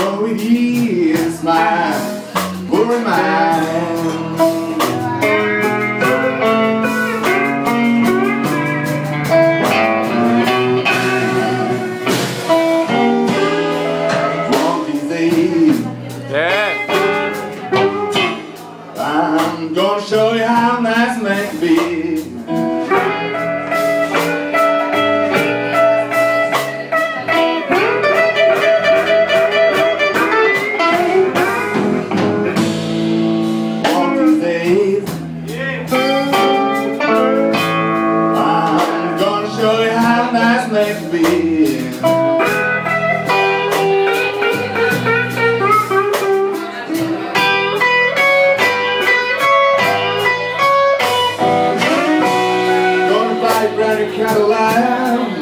know it is my poor mind. Yeah. Cadillac.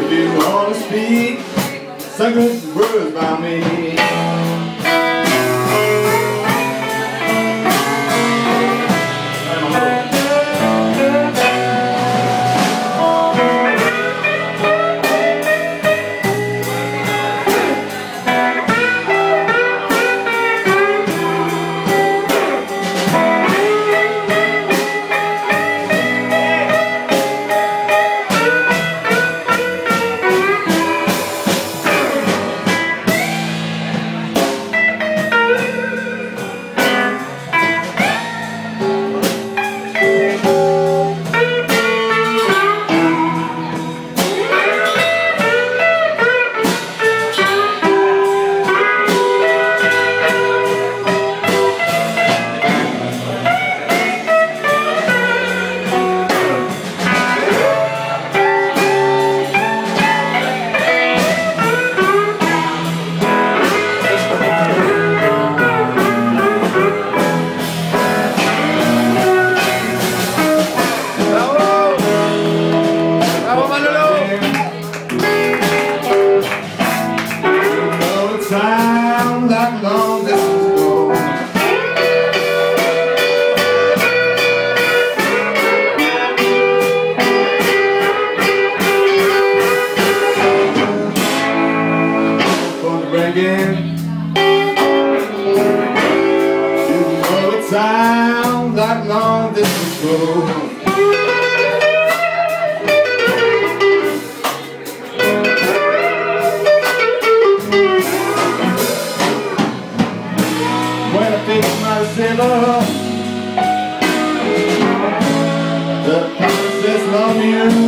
If you wanna speak, some good words about me. Bravo Manolo! know it sounds like long distance ago. Yeah.